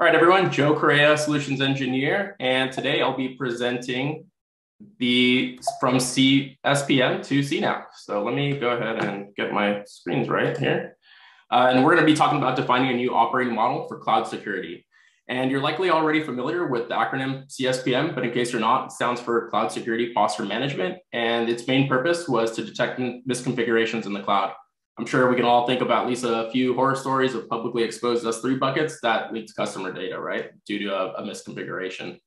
All right, everyone, Joe Correa, Solutions Engineer, and today I'll be presenting the from CSPM to CNAPP. So let me go ahead and get my screens right here. Uh, and we're gonna be talking about defining a new operating model for cloud security. And you're likely already familiar with the acronym CSPM, but in case you're not, it stands for Cloud Security Posture Management. And its main purpose was to detect misconfigurations in the cloud. I'm sure we can all think about at least a few horror stories of publicly exposed S3 buckets that leaked customer data, right, due to a, a misconfiguration.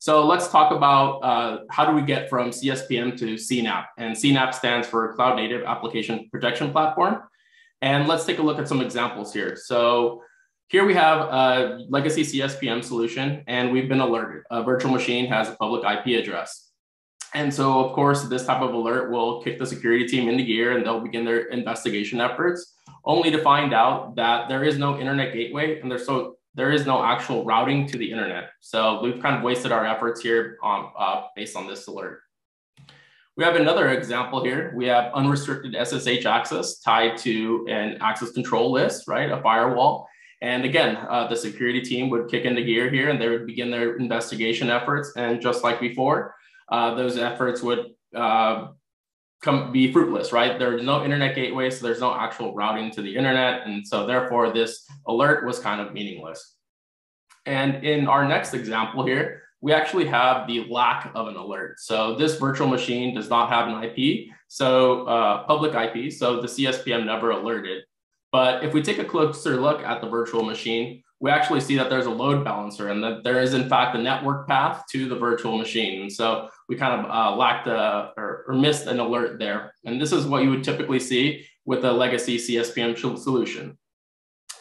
So let's talk about uh, how do we get from CSPM to CNAPP. And CNAPP stands for Cloud Native Application Protection Platform. And let's take a look at some examples here. So here we have a legacy CSPM solution, and we've been alerted. A virtual machine has a public IP address. And so, of course, this type of alert will kick the security team into gear and they'll begin their investigation efforts, only to find out that there is no internet gateway and there's so there is no actual routing to the internet. So we've kind of wasted our efforts here on, uh, based on this alert. We have another example here. We have unrestricted SSH access tied to an access control list, right? A firewall. And again, uh, the security team would kick into gear here and they would begin their investigation efforts. And just like before, uh, those efforts would uh, come be fruitless, right? There's no internet gateway, so there's no actual routing to the internet. And so therefore this alert was kind of meaningless. And in our next example here, we actually have the lack of an alert. So this virtual machine does not have an IP, so uh, public IP, so the CSPM never alerted. But if we take a closer look at the virtual machine, we actually see that there's a load balancer and that there is in fact a network path to the virtual machine. And so we kind of uh, lacked a, or, or, missed an alert there. And this is what you would typically see with a legacy CSPM solution.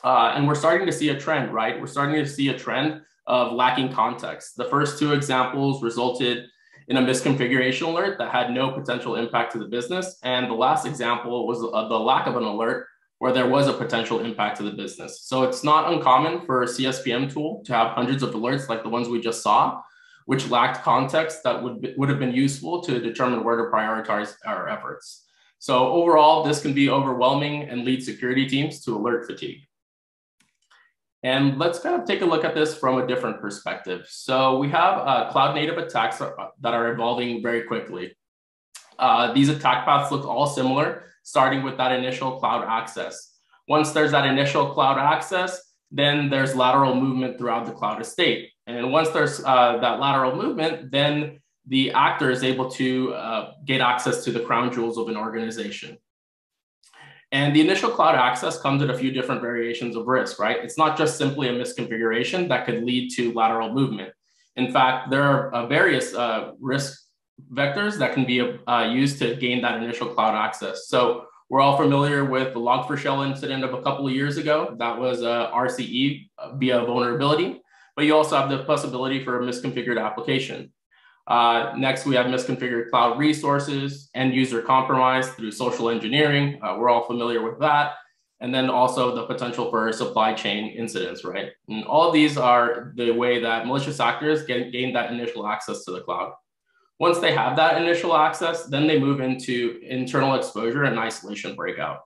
Uh, and we're starting to see a trend, right? We're starting to see a trend of lacking context. The first two examples resulted in a misconfiguration alert that had no potential impact to the business. And the last example was uh, the lack of an alert where there was a potential impact to the business. So it's not uncommon for a CSPM tool to have hundreds of alerts like the ones we just saw, which lacked context that would, be, would have been useful to determine where to prioritize our efforts. So overall, this can be overwhelming and lead security teams to alert fatigue. And let's kind of take a look at this from a different perspective. So we have uh, cloud native attacks that are evolving very quickly. Uh, these attack paths look all similar, starting with that initial cloud access. Once there's that initial cloud access, then there's lateral movement throughout the cloud estate. And once there's uh, that lateral movement, then the actor is able to uh, get access to the crown jewels of an organization. And the initial cloud access comes at a few different variations of risk, right? It's not just simply a misconfiguration that could lead to lateral movement. In fact, there are uh, various uh, risk vectors that can be uh, used to gain that initial cloud access. So we're all familiar with the Log4Shell incident of a couple of years ago. That was a RCE via vulnerability, but you also have the possibility for a misconfigured application. Uh, next, we have misconfigured cloud resources and user compromise through social engineering. Uh, we're all familiar with that. And then also the potential for supply chain incidents, right? And all of these are the way that malicious actors get, gain that initial access to the cloud. Once they have that initial access, then they move into internal exposure and isolation breakout.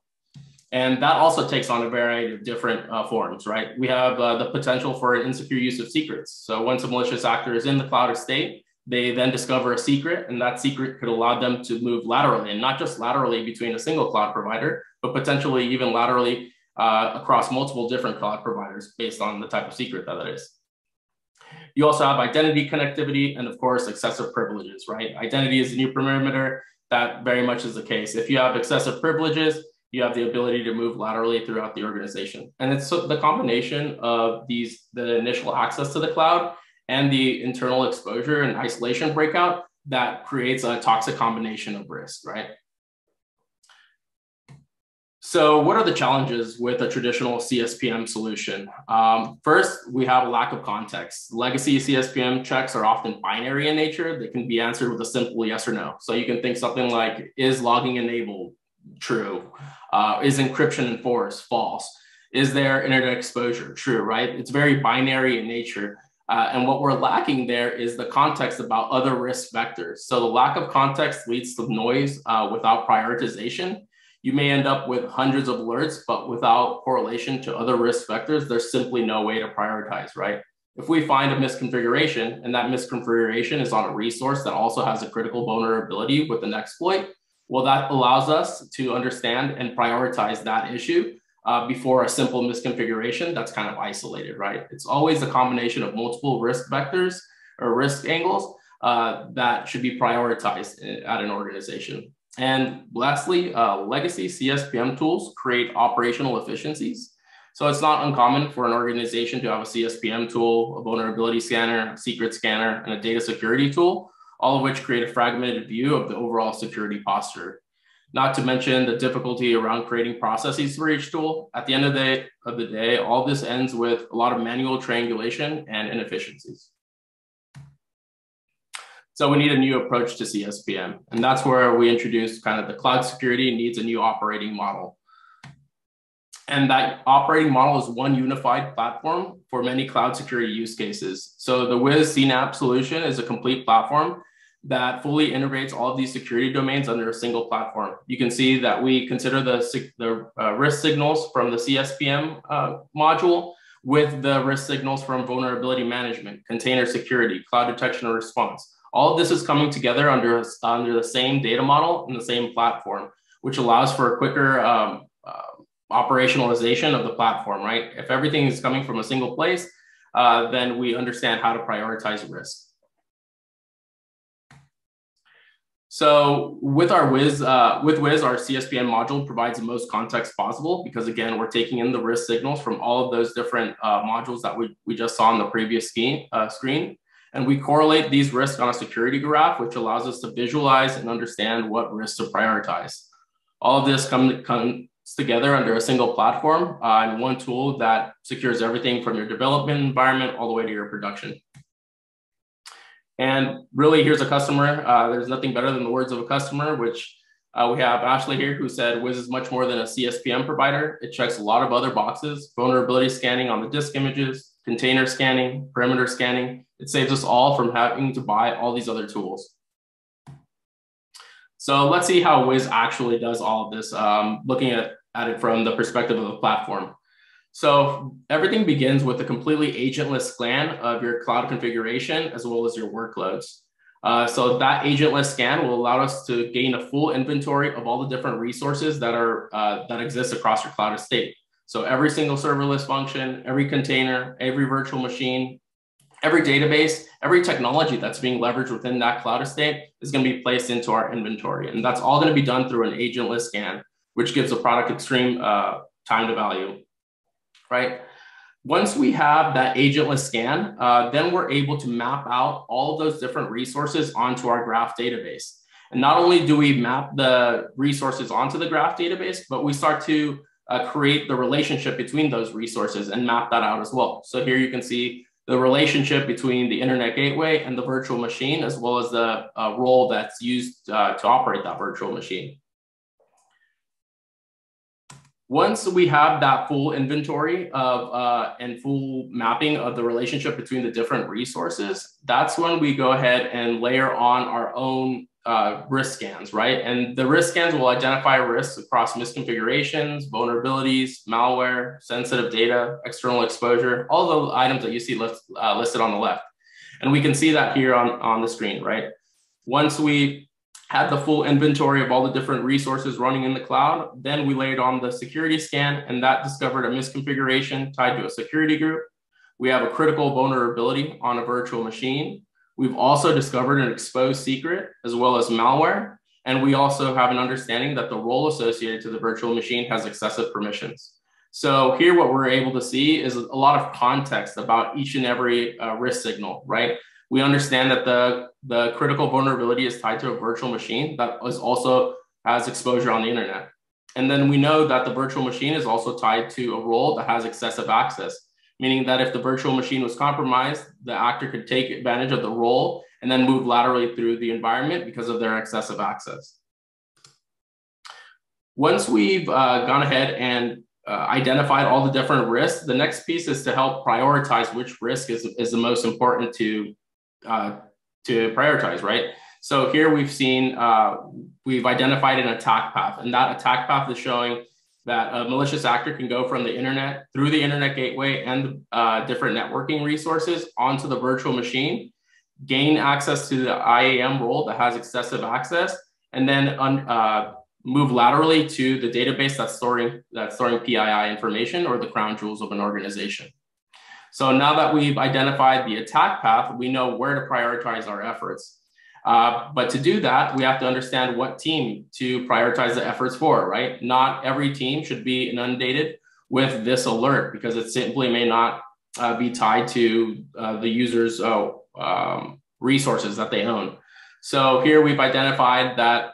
And that also takes on a variety of different uh, forms, right? We have uh, the potential for an insecure use of secrets. So once a malicious actor is in the cloud estate, they then discover a secret, and that secret could allow them to move laterally, and not just laterally between a single cloud provider, but potentially even laterally uh, across multiple different cloud providers based on the type of secret that it is. You also have identity connectivity and of course, excessive privileges, right? Identity is the new perimeter. That very much is the case. If you have excessive privileges, you have the ability to move laterally throughout the organization. And it's the combination of these, the initial access to the cloud and the internal exposure and isolation breakout that creates a toxic combination of risk, right? So what are the challenges with a traditional CSPM solution? Um, first, we have a lack of context. Legacy CSPM checks are often binary in nature. They can be answered with a simple yes or no. So you can think something like, is logging enabled? True. Uh, is encryption enforced? False. Is there internet exposure? True, right? It's very binary in nature. Uh, and what we're lacking there is the context about other risk vectors. So the lack of context leads to noise uh, without prioritization you may end up with hundreds of alerts, but without correlation to other risk vectors, there's simply no way to prioritize, right? If we find a misconfiguration and that misconfiguration is on a resource that also has a critical vulnerability with an exploit, well, that allows us to understand and prioritize that issue uh, before a simple misconfiguration that's kind of isolated, right? It's always a combination of multiple risk vectors or risk angles uh, that should be prioritized at an organization. And lastly, uh, legacy CSPM tools create operational efficiencies. So it's not uncommon for an organization to have a CSPM tool, a vulnerability scanner, a secret scanner, and a data security tool, all of which create a fragmented view of the overall security posture. Not to mention the difficulty around creating processes for each tool. At the end of the, of the day, all this ends with a lot of manual triangulation and inefficiencies. So we need a new approach to CSPM. And that's where we introduce kind of the cloud security needs a new operating model. And that operating model is one unified platform for many cloud security use cases. So the Wiz CNAPP solution is a complete platform that fully integrates all of these security domains under a single platform. You can see that we consider the, the uh, risk signals from the CSPM uh, module with the risk signals from vulnerability management, container security, cloud detection and response. All of this is coming together under, under the same data model and the same platform, which allows for a quicker um, uh, operationalization of the platform, right? If everything is coming from a single place, uh, then we understand how to prioritize risk. So with our Wiz, uh, with Wiz, our CSPM module provides the most context possible because again, we're taking in the risk signals from all of those different uh, modules that we, we just saw on the previous uh, screen. And we correlate these risks on a security graph, which allows us to visualize and understand what risks to prioritize. All of this come, comes together under a single platform uh, and one tool that secures everything from your development environment all the way to your production. And really, here's a customer. Uh, there's nothing better than the words of a customer, which uh, we have Ashley here who said Wiz is much more than a CSPM provider. It checks a lot of other boxes, vulnerability scanning on the disk images, container scanning, perimeter scanning. It saves us all from having to buy all these other tools. So let's see how Wiz actually does all of this, um, looking at, at it from the perspective of the platform. So everything begins with a completely agentless scan of your cloud configuration as well as your workloads. Uh, so that agentless scan will allow us to gain a full inventory of all the different resources that are uh, that exist across your cloud estate. So every single serverless function, every container, every virtual machine, every database, every technology that's being leveraged within that cloud estate is going to be placed into our inventory. And that's all going to be done through an agentless scan, which gives the product extreme uh, time to value, right? Once we have that agentless scan, uh, then we're able to map out all of those different resources onto our graph database. And not only do we map the resources onto the graph database, but we start to uh, create the relationship between those resources and map that out as well. So here you can see the relationship between the internet gateway and the virtual machine, as well as the uh, role that's used uh, to operate that virtual machine. Once we have that full inventory of uh, and full mapping of the relationship between the different resources, that's when we go ahead and layer on our own uh, risk scans, right? And the risk scans will identify risks across misconfigurations, vulnerabilities, malware, sensitive data, external exposure, all the items that you see list, uh, listed on the left. And we can see that here on, on the screen, right? Once we had the full inventory of all the different resources running in the cloud, then we laid on the security scan and that discovered a misconfiguration tied to a security group. We have a critical vulnerability on a virtual machine We've also discovered an exposed secret as well as malware. And we also have an understanding that the role associated to the virtual machine has excessive permissions. So here, what we're able to see is a lot of context about each and every uh, risk signal, right? We understand that the, the critical vulnerability is tied to a virtual machine that is also has exposure on the internet. And then we know that the virtual machine is also tied to a role that has excessive access meaning that if the virtual machine was compromised, the actor could take advantage of the role and then move laterally through the environment because of their excessive access. Once we've uh, gone ahead and uh, identified all the different risks, the next piece is to help prioritize which risk is, is the most important to, uh, to prioritize, right? So here we've seen, uh, we've identified an attack path, and that attack path is showing that a malicious actor can go from the internet through the internet gateway and uh, different networking resources onto the virtual machine, gain access to the IAM role that has excessive access, and then uh, move laterally to the database that's storing that's storing PII information or the crown jewels of an organization. So now that we've identified the attack path, we know where to prioritize our efforts. Uh, but to do that, we have to understand what team to prioritize the efforts for, right? Not every team should be inundated with this alert because it simply may not uh, be tied to uh, the user's uh, um, resources that they own. So here we've identified that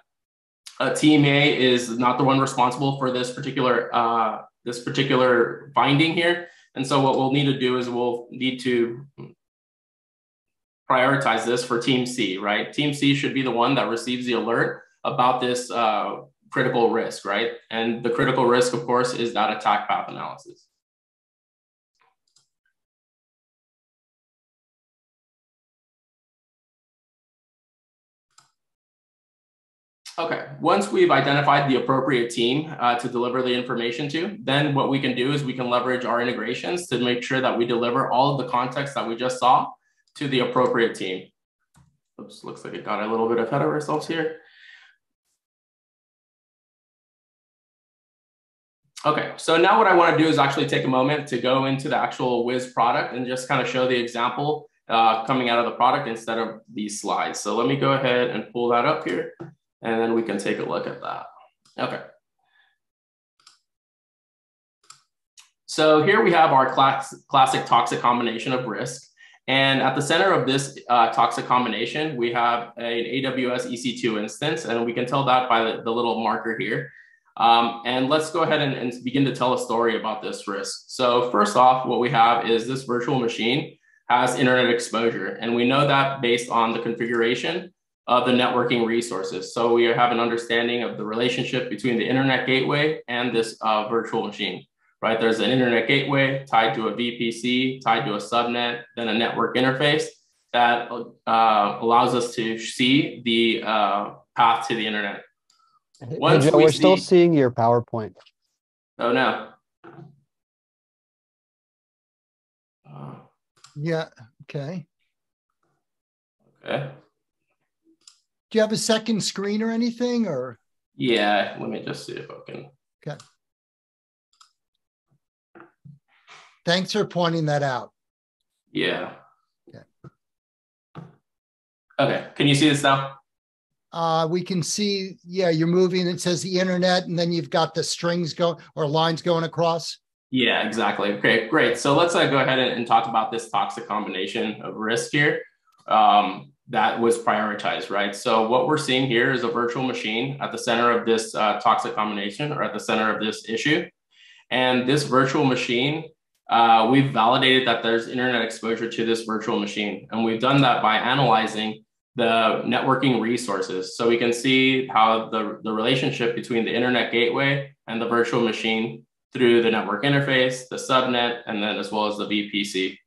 a team A is not the one responsible for this particular uh, this particular finding here. And so what we'll need to do is we'll need to prioritize this for team C, right? Team C should be the one that receives the alert about this uh, critical risk, right? And the critical risk, of course, is that attack path analysis. Okay, once we've identified the appropriate team uh, to deliver the information to, then what we can do is we can leverage our integrations to make sure that we deliver all of the context that we just saw to the appropriate team. Oops, looks like it got a little bit ahead of ourselves here. Okay, so now what I wanna do is actually take a moment to go into the actual Wiz product and just kind of show the example uh, coming out of the product instead of these slides. So let me go ahead and pull that up here and then we can take a look at that. Okay. So here we have our class, classic toxic combination of risk. And at the center of this uh, toxic combination, we have an AWS EC2 instance, and we can tell that by the, the little marker here. Um, and let's go ahead and, and, begin to tell a story about this risk. So first off, what we have is this virtual machine has internet exposure. And we know that based on the configuration of the networking resources. So we have an understanding of the relationship between the internet gateway and this uh, virtual machine right? There's an internet gateway tied to a VPC, tied to a subnet, then a network interface that uh, allows us to see the uh, path to the internet. Once hey Joe, we are see... still seeing your PowerPoint. Oh no. Uh, yeah. Okay. Okay. Do you have a second screen or anything, or? Yeah. Let me just see if I can. Okay. Thanks for pointing that out. Yeah. Okay. Okay. Can you see this now? Uh, we can see, yeah, you're moving. It says the internet, and then you've got the strings go or lines going across. Yeah, exactly. Okay, great. So let's uh, go ahead and, and, talk about this toxic combination of risk here um, that was prioritized, right? So what we're seeing here is a virtual machine at the center of this uh, toxic combination or at the center of this issue. And this virtual machine uh, we've validated that there's internet exposure to this virtual machine. And we've done that by analyzing the networking resources. So we can see how the, the relationship between the internet gateway and the virtual machine through the network interface, the subnet, and then as well as the VPC.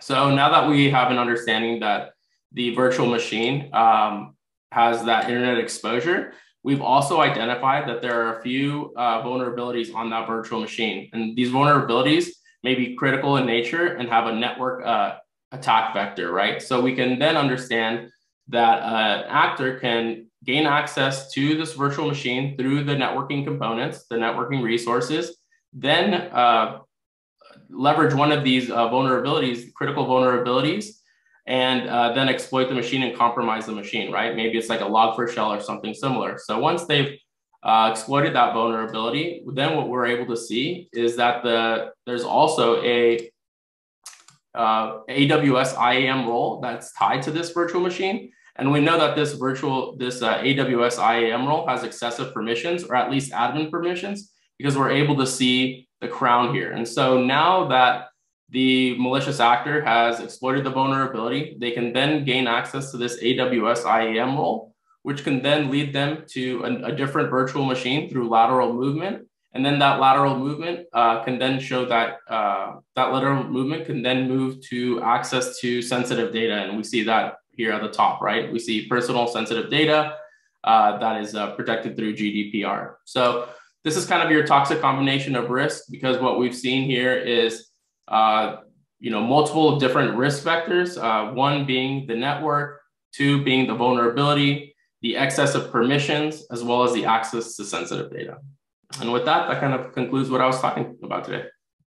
So now that we have an understanding that the virtual machine um, has that internet exposure, we've also identified that there are a few uh, vulnerabilities on that virtual machine. And these vulnerabilities may be critical in nature and have a network uh, attack vector, right? So we can then understand that an uh, actor can gain access to this virtual machine through the networking components, the networking resources, then uh, leverage one of these uh, vulnerabilities, critical vulnerabilities, and uh, then exploit the machine and compromise the machine, right? Maybe it's like a log4shell or something similar. So once they've uh, exploited that vulnerability, then what we're able to see is that the there's also a uh, AWS IAM role that's tied to this virtual machine. And we know that this virtual, this uh, AWS IAM role has excessive permissions or at least admin permissions because we're able to see the crown here. And so now that the malicious actor has exploited the vulnerability, they can then gain access to this AWS IAM role which can then lead them to a, a different virtual machine through lateral movement. And then that lateral movement uh, can then show that uh, that lateral movement can then move to access to sensitive data. And we see that here at the top, right? We see personal sensitive data uh, that is uh, protected through GDPR. So this is kind of your toxic combination of risk because what we've seen here is, uh, you know, multiple different risk vectors. Uh, one being the network, two being the vulnerability, the excess of permissions, as well as the access to sensitive data. And with that, that kind of concludes what I was talking about today.